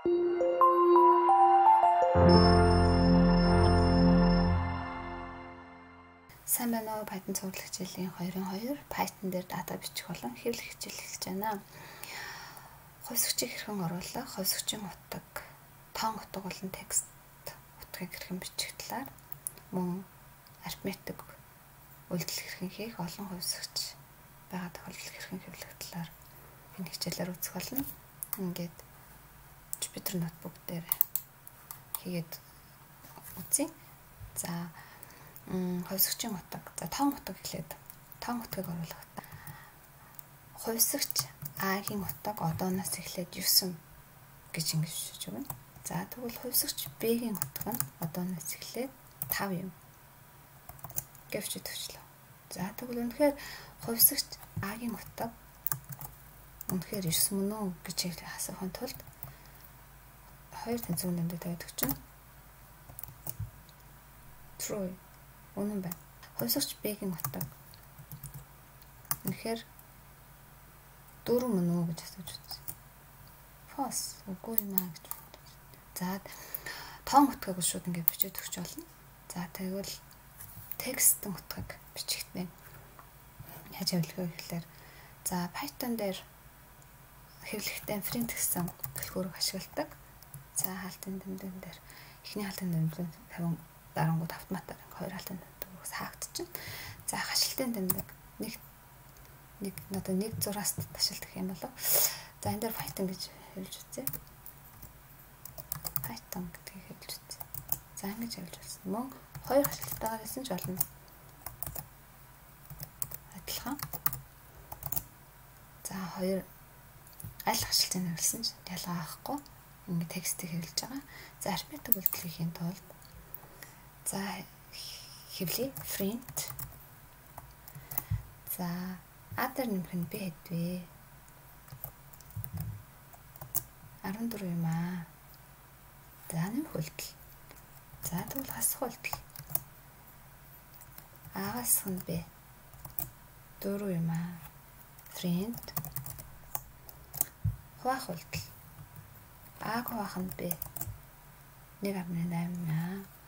Сайн байна уу? Python цуглах хичээлийн 2-2 Python дээр дата бичих болон хэвлэх хичээл эхэлж байна. Хувьсгчийг хэрхэн оруулах, хувьсгчийн утга, тоон утга болон текст утгыг хэрхэн бичих талаар мөн арифметик үйлдэл хэрхэн хийх, олон хувьсгч байгаа тохиолдол хэрхэн хэвлэх талаар энэ хичээлээр үзэх болно. Ингээд Jupyter notebook дээр хийгээд үзье. За хувьсгчийн утга. За тоон утга эхлээд тоон утгыг оруулах. Хувьсгч А-гийн утга одооноос эхлээд 9 гэж ингэж шиж өгнө. За тэгвэл хувьсгч Б-гийн утга нь одооноос эхлээд 5 юм. Гэвч төвчлөө. За тэгвэл үнэхээр хувьсгч А-гийн утга үнэхээр 9 мөн үү гэж асуухын тулд хоёр тэнцвэрийн дамжаа тавьдаг чинь true Үнэн байна. Хувьсгч Б-ийн утга. Үнэхээр дөрөв мөн үү гэж асууж үзсэн. False. Үгүй юм аа гэж бодож. За тоон утгыг шууд ингээд бичиж өгч болно. За тэгвэл текстэн утгыг бичихтэй. Яаж хэвлэхөө гэхлээр за Python дээр хэвлэхдээ print гэсэн төлхөөрөг ашигладаг. За хаалтын дэмдэн дээр эхний хаалтын дэмдэн 50 дарангууд автоматар хоёр хаалтын дэмдэг хаагдчихна. За хашлтын дэмдэг нэг нэг одоо нэг зураас ташилдах юм болов. За энэ дээр Python гэж хэлж үзье. Python гэдгийг хэлж үзье. За ингэж хэлж үзсэн. Мөн хоёр хашлтаагаар хэлсэн ч болно. Адилхан. За хоёр аль хашлтыг хэлсэн ч ялгаа авахгүй. Ингээ текстийг хэлж байгаа. За арифметик үйлдэлхийн тулд За хэвлээ print. За адер нэмэх нь би хэдвэ? 14 юм аа. За нэмэх үйлдэл. За тэгвэл хасах үйлдэл. Агаас нь бэ. 4 юм аа. Print. Хуваах үйлдэл. Аг хуваах нь бэ. 1.8 юм аа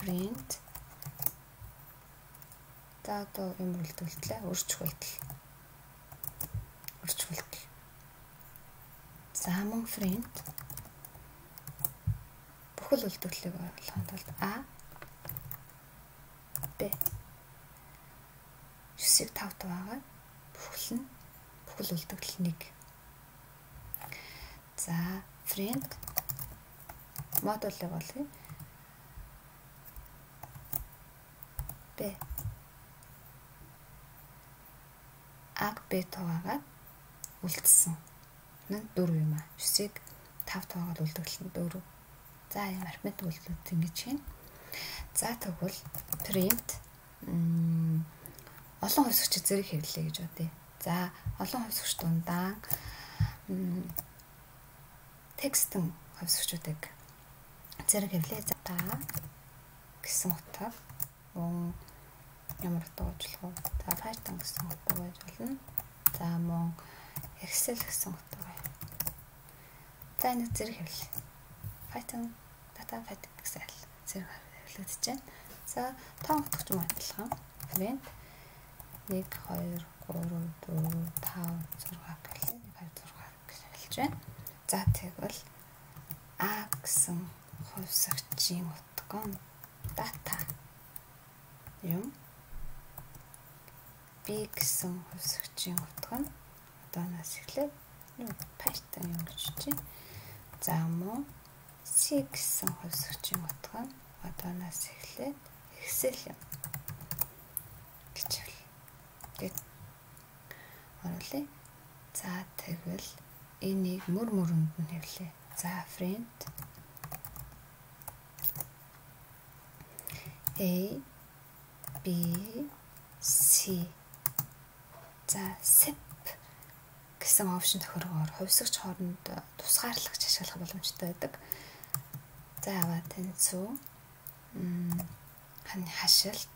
print за одоо юм үлдүүлтлээ өрчих үйлдэл өрчих үйлдэл за мөн print бүхэл үйлдвэрлэлийг ойлгохын тулд а б 9-ийг 5 таваагаад бүхэл нь бүхэл үйлдвэрлэл 1 за print модулыг болгоё Б. Аг Б туугаад үлдсэн. Нэн 4 юм аа. 9-ийг 5 туугаад үлдгэрлэн 4. За юм арифметик үлдэлт ингэж хийн. За тэгвэл print олон хувьсгч зэрэг хэвлэлээ гэж бодъё. За олон хувьсгч дундаа текстэн хувьсгчүүдийг зэрэг хэвлээ. За гэсэн утгаар мөн ямар утга ажиллах вэ? За Python гэсэн утга байж болно. За мөн Excel гэсэн утга бай. За энэ зэрэг хэвлэл. Python data Python Excel зэрэг хэвлэгдэж байна. За тоон утгач мөн адилхан. Print 1 2 3 4 5 6 гэлээ 1 2 6 гэж хэлж байна. За тэгвэл А гэсэн утга нь data юм B гэсэн хувьсгчийн утга нь одооноос эхлээд Python юм гэж чинь. За мөн C гэсэн хувьсгчийн утга нь одооноос эхлээд Excel юм гэж хэл. Гэт оруулъя. За тэгвэл энийг мөр мөрөнд нь хэвлэе. За print A B C За SEP гэсэн опшн тохиргоор хувьсгч хооронд тусгаарлагч ашиглах боломжтой байдаг. За аваад тань зүү хань хашилт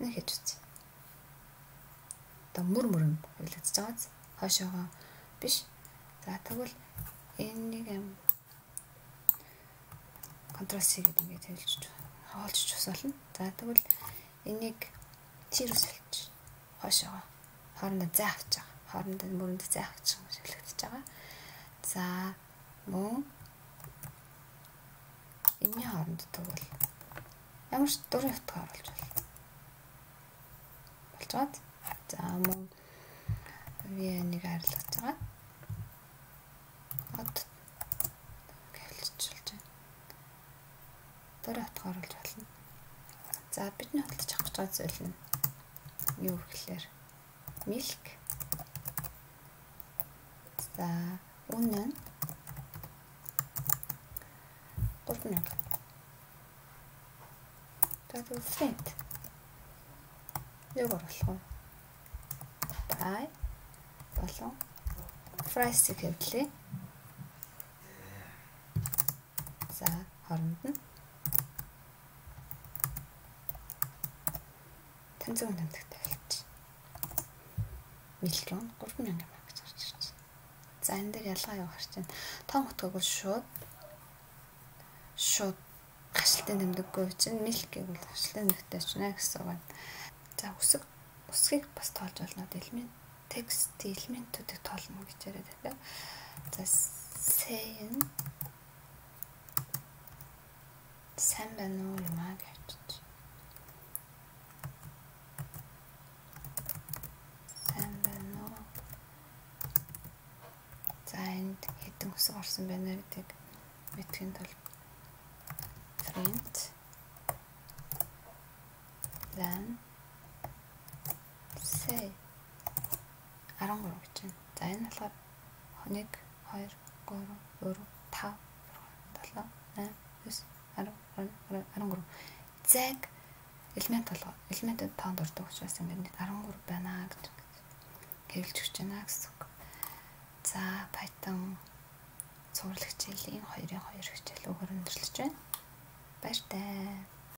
нэг хийж үз. Одоо мөр мөрөнд хөвлөгдөж байгааз хойшоогоо биш. За тэгвэл энийг юм Ctrl C гэдэг ингээд хэлж хоолж тусална. За тэгвэл энийг тирус хэлж хойшоо хоорондоо зай авч байгаа. Хоорондоо мөрөнд зай авч шилэгдэж байгаа. За мөн энэний хооронд тэгвэл ямар ч дурын утга оруулж байна. Болж байгаа. За мөн VN-ийг арилгаж байгаа. Дөрөв утга оруулж болно. За бидний худалдаж авах гэж байгаа зүйл нь юу гэхээр milk. За үнэ нь 3000. Тэгээд friend. Яг оруулах уу? Bye болон fries-ийг хэвлэе. За, хооронд нь тэнцэн тэмдэгтэй хэлж. Миллион 3000 мянга гэж гарч ирж байна. За, энэ дээр ялгаа юу гарч байна? Том утгыг бол шууд шууд гашилтын тэмдэггүй чинь милкийг бол гашилтын тэмдэгтэй ч нэ гэсэн үг байна. За, үсэг үсгийг бас тоолж болно элемент текст элементүүдийг тоолно гэж яриад байна. За нь сайн байна уу юм аа гэж. Сайн байна уу? За энд хэдэн үсэг орсон байна гэдэг мэдхийн тулд print. Then say. 13 гэж байна. За энэ болохоор 1 2 3 4 5 6 7 8 9 10 13 зэг элемент болго элементүүд тоонд ордог учраас ингээд 13 байна гэж. Хэлж өгч байна гэсэн үг. За Python цуврал хичээлийн 2-ын 2 хичээл өгөр өндөрлөж байна. Баяр таа.